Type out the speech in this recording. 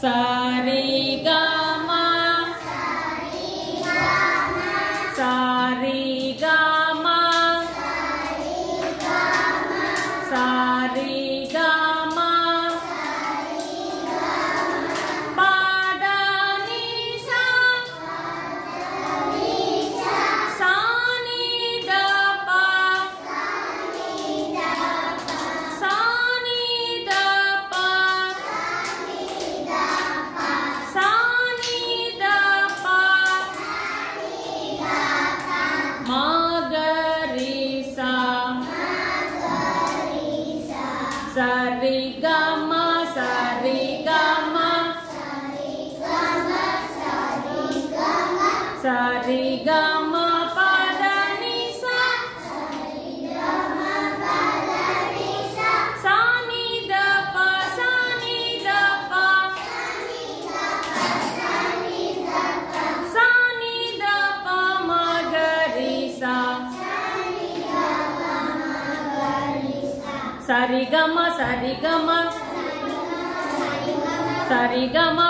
सारे गा मा सारे Sarigama, Gama, Sarigama, Gama, Sarigama. Gama, Gama. sari gama sari gama sari gama sari gama